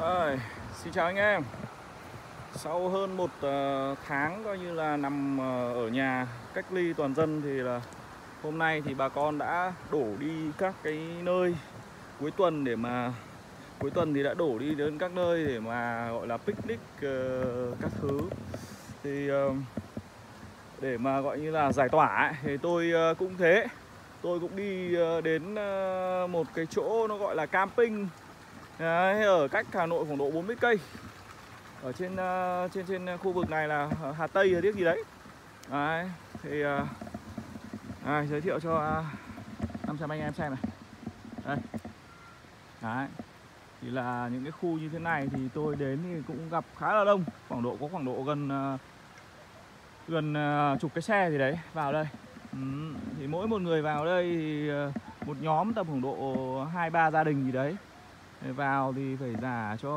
Rồi, xin chào anh em. Sau hơn một ờ, tháng coi như là nằm ờ, ở nhà cách ly toàn dân thì là hôm nay thì bà con đã đổ đi các cái nơi cuối tuần để mà cuối tuần thì đã đổ đi đến các nơi để mà gọi là picnic ờ, các thứ. Thì để mà gọi như là giải tỏa ấy, thì tôi cũng thế. Tôi cũng đi đến một cái chỗ nó gọi là camping. Đấy, ở cách Hà Nội khoảng độ 40 cây. Ở trên uh, trên trên khu vực này là Hà Tây là tiếc gì đấy. Đấy thì uh, à, giới thiệu cho ờ, uh, 500 anh em xem này. Đây. Đấy thì là những cái khu như thế này thì tôi đến thì cũng gặp khá là đông. Khoảng độ có khoảng độ gần uh, gần uh, chục cái xe gì đấy vào đây. Ừ, thì mỗi một người vào đây thì uh, một nhóm tầm khoảng độ hai ba gia đình gì đấy vào thì phải giả cho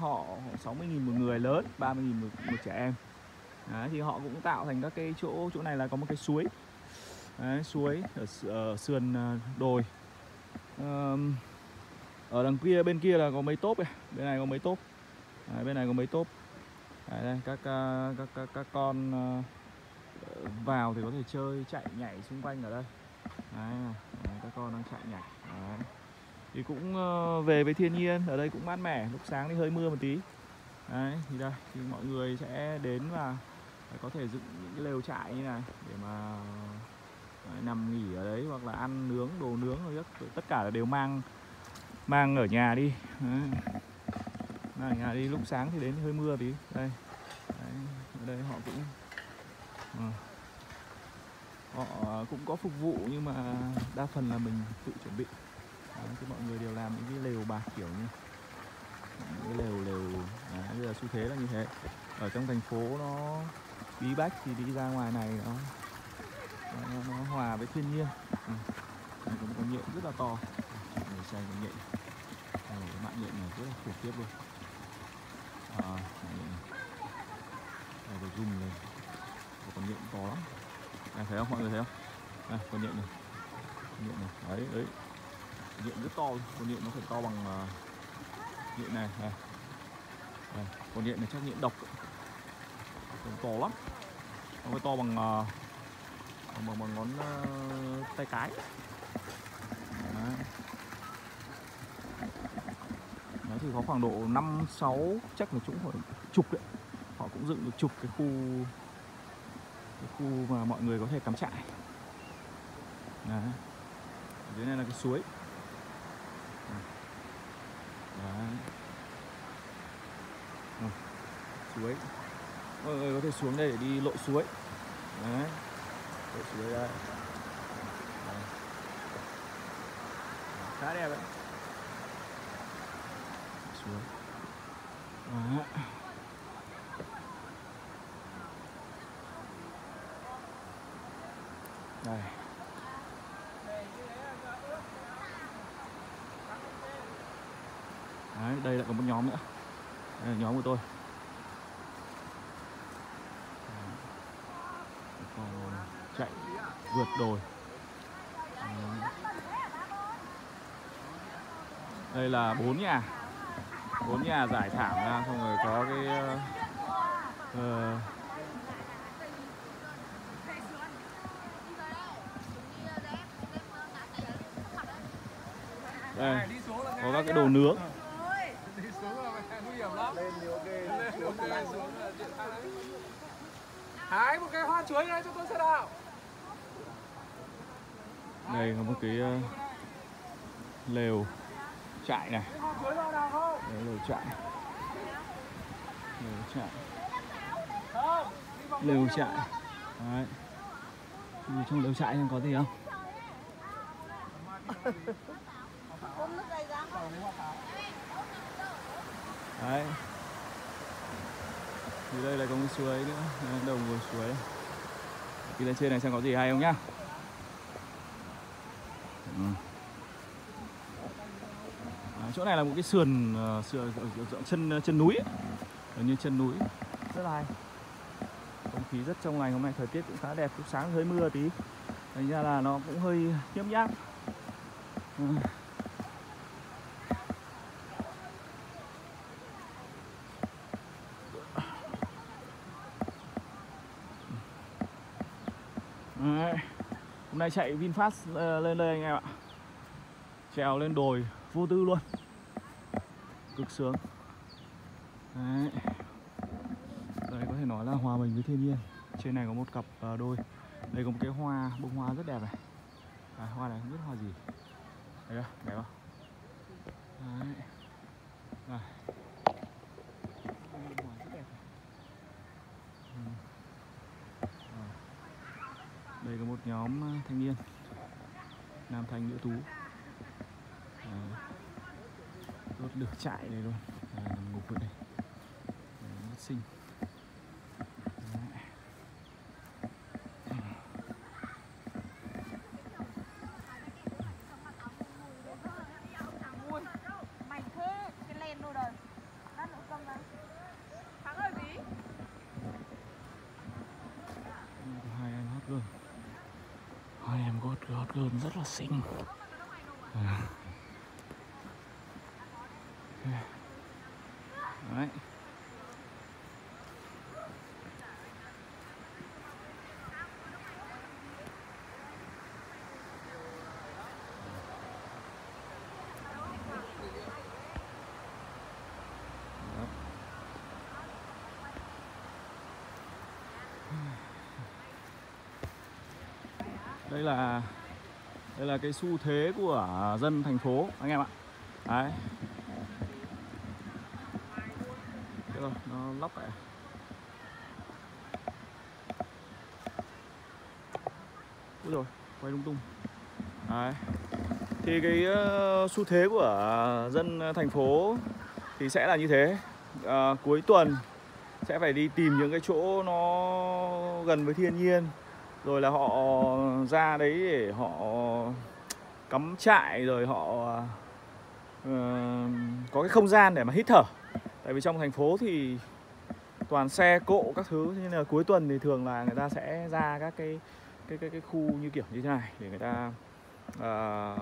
họ 60.000 một người lớn 30.000 một, một trẻ em. Đấy, thì họ cũng tạo thành các cái chỗ chỗ này là có một cái suối. Đấy, suối ở, ở sườn à, đồi. Um, ở đằng kia bên kia là có mấy tốp này bên này có mấy tốp. Đấy, bên này có mấy tốp. Đấy, đây, các, à, các các các con à, vào thì có thể chơi chạy nhảy xung quanh ở đây. Đấy, Đấy, các con đang chạy nhảy. Đấy thì cũng ờ, về với thiên nhiên ở đây cũng mát mẻ lúc sáng thì hơi mưa một tí. Đấy thì đây thì mọi người sẽ đến và có thể dựng những cái lều trại như này để mà ờ, nằm nghỉ ở đấy hoặc là ăn nướng đồ nướng rồi tất cả là đều mang mang ở nhà đi. Đấy. ở nhà đi lúc sáng thì đến hơi mưa tí. Đây đấy, ở đây họ cũng à, họ cũng có phục vụ nhưng mà đa phần là mình tự chuẩn bị. Đấy, thì mọi người đều làm những cái lều bạc kiểu như những cái lều lều đấy, bây giờ xu thế là như thế. Ở trong thành phố nó bí bách thì đi ra ngoài này nó nó, nó hòa với thiên nhiên. Ừ. có cũng có nhện rất là to. Người xem con nhện. Đây, cái mạng nhện này rất là khủng khiếp luôn. À, mạng nhện này. Đây có zoom lên có con nhện to lắm. Đây, thấy không? Mọi người thấy không? Đây con nhện này. Nhện này. Đấy đấy nhện rất to con nhện nó phải to bằng à, uh, nhện này này đây, con nhện này chắc nhện độc còn to lắm nó phải to bằng uh, bằng, bằng, bằng ngón uh, tay cái Đấy. Đấy thì có khoảng độ 5 6 chắc là chúng khoảng chục đấy. Họ cũng dựng được chục cái khu cái khu mà mọi người có thể cắm trại. Đấy. Dưới này là cái suối. Đấy. À, suối. Mọi người có thể xuống đây để đi lội suối. Đấy. Lội suối đây. Đấy. khá đẹp đấy. Suối. Đấy. đây. Đấy, đây lại có một nhóm nữa. Đây là nhóm của tôi. Còn chạy vượt đồi. Đây là bốn nhà. Bốn nhà giải thảm ra xong rồi có cái uh, uh, đây có các cái đồ nướng. Hái một cái hoa chuối này cho tôi xem nào. Đây có một cái uh, lều trại này. Đấy, lều trại. Lều trại. Lều trại. Đấy. Thì trong lều trại có gì không? Đấy thì đây là có một suối nữa. Đấy, đầu nguồn suối đi lên trên này xem có gì hay không nhá. Ừ. à, chỗ này là một cái sườn uh, sườn ờ, chân ờ, chân núi ở như chân núi. Rất là hay. Không khí rất trong lành hôm nay. Thời tiết cũng khá đẹp lúc sáng hơi mưa tí. Thành ra là nó cũng hơi nhiễm nhác ừ. Hôm nay chạy Vinfast ờ, lên đây anh em ạ. Trèo lên đồi vô tư luôn. Cực sướng. Đấy. đây có thể nói là hòa mình với thiên nhiên. Trên này có một cặp ờ, đôi. Đây có một cái hoa bông hoa rất đẹp này. À, hoa này không biết hoa gì. Đấy không? đẹp không? Đấy đây. Bông hoa rất đẹp này. Ừ. Rồi đây có một nhóm à, thanh niên. Nam thanh nữ tú. Đốt lửa trại này luôn. À, nằm ngục đây Đấy, rất xinh Đấy. Ui, mày thế, cái lên luôn rồi Lát nữa cơm đấy Thắng rồi gì? Có hai em hot girl hai em cơm rất là xinh à. đấy đây là đây là cái xu thế của dân thành phố anh em ạ. Đấy. Thế rồi nó lóc lại. Úi rồi quay lung tung. Đấy. Thì cái ờ, xu thế của dân thành phố thì sẽ là như thế. À, cuối tuần sẽ phải đi tìm những cái chỗ nó gần với thiên nhiên rồi là họ ra đấy để họ cắm trại rồi họ uh, có cái không gian để mà hít thở. Tại vì trong thành phố thì toàn xe cộ các thứ nên là cuối tuần thì thường là người ta sẽ ra các cái cái cái cái khu như kiểu như thế này để người ta uh,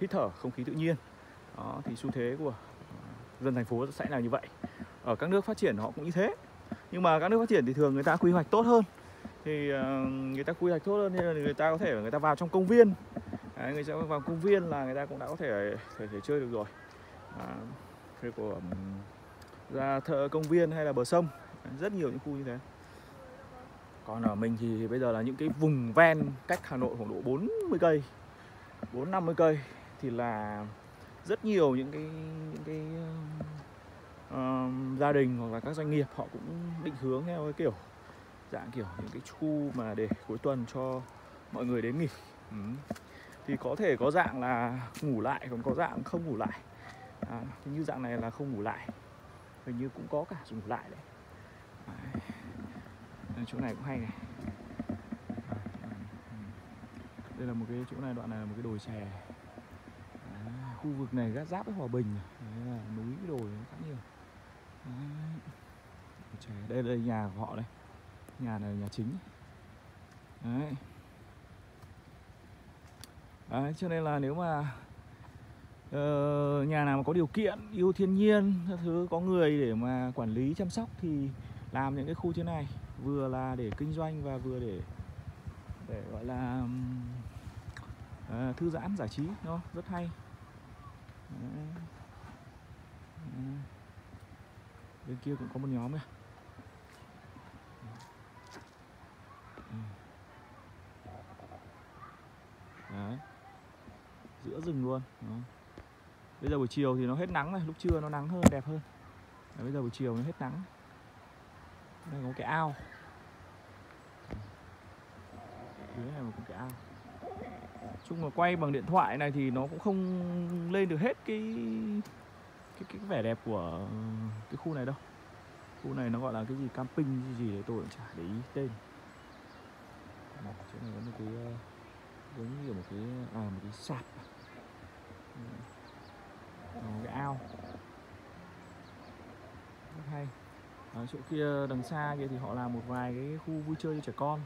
hít thở không khí tự nhiên. Đó thì xu thế của dân thành phố sẽ là như vậy. Ở các nước phát triển họ cũng như thế. Nhưng mà các nước phát triển thì thường người ta quy hoạch tốt hơn thì ờ, người ta quy hoạch tốt hơn nên là người ta có thể người ta vào trong công viên. Đấy, người ta vào công viên là người ta cũng đã có thể thể, thể chơi được rồi. Ờ, à, thế của ra thợ công viên hay là bờ sông. Rất nhiều những khu như thế. Còn ở mình thì bây giờ là những cái vùng ven cách Hà Nội khoảng độ 40 cây 4 50 cây thì là rất nhiều những cái những cái uh, gia đình hoặc là các doanh nghiệp họ cũng định hướng theo cái kiểu dạng kiểu những cái khu mà để cuối tuần cho mọi người đến nghỉ. Ừ. thì có thể có dạng là ngủ lại còn có dạng không ngủ lại. À, như dạng này là không ngủ lại. Hình như cũng có cả ngủ lại đấy, à, chỗ này cũng hay này. Đây là một cái chỗ này đoạn này là một cái đồi chè. À, khu vực này gác giáp với hòa bình đấy là núi đồi khá nhiều. Đấy. Chè. Đây đây nhà của họ đây nhà này là nhà chính. Đấy. Đấy cho nên là nếu mà uh, nhà nào mà có điều kiện yêu thiên nhiên các thứ có người để mà quản lý chăm sóc thì làm những cái khu thế này. Vừa là để kinh doanh và vừa để để gọi là uh, thư giãn giải trí nó rất hay. Đấy. bên kia cũng có một nhóm này Ừ. Đấy. giữa rừng luôn Đó. bây giờ buổi chiều thì nó hết nắng rồi lúc trưa nó nắng hơn đẹp hơn. Đấy, bây giờ buổi chiều nó hết nắng. Đây có cái ao. Dưới này mà có cái ao. Chung là quay bằng điện thoại này thì nó cũng không lên được hết cái cái cái vẻ đẹp của cái khu này đâu. Khu này nó gọi là cái gì? Camping gì gì đấy tôi cũng chả để ý tên. Chỗ này có một cái ờ, giống như kiểu một cái à một cái sạp. Ừ. một cái ao. Rất hay. Ở chỗ kia đằng xa kia thì họ làm một vài cái khu vui chơi cho trẻ con.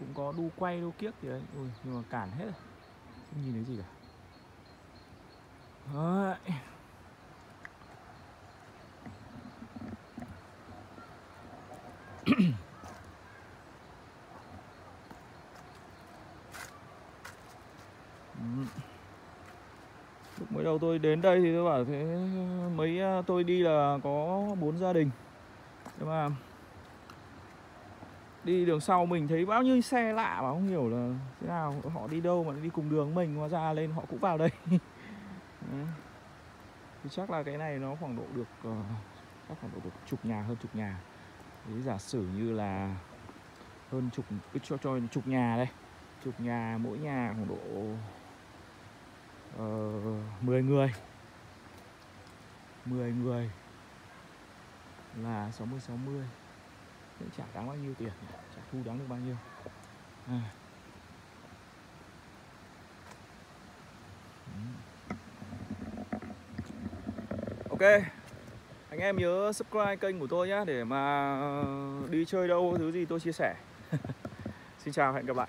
Cũng có đu quay đu kiếc gì đấy. Ui, nhưng mà cản hết rồi. Không nhìn thấy gì cả. Đấy. mới đầu tôi đến đây thì tôi bảo thế mấy à, tôi đi là có bốn gia đình. Nhưng mà đi đường sau mình thấy bao nhiêu xe lạ mà không hiểu là thế nào. Họ đi đâu mà đi cùng đường mình mà ra lên họ cũng vào đây. Thì chắc là cái này nó khoảng độ được ờ, chắc khoảng độ được chục nhà hơn chục nhà. Đấy, giả sử như là hơn chục cứ cho cho chục nhà đây. Chục nhà mỗi nhà khoảng độ Ờ, uh, 10 người. 10 người là 60 60 cũng chả đáng bao nhiêu tiền chả thu đáng được bao nhiêu. À. Ok. Anh em nhớ subscribe kênh của tôi nhé để mà đi chơi đâu thứ gì tôi chia sẻ. Xin chào hẹn gặp lại.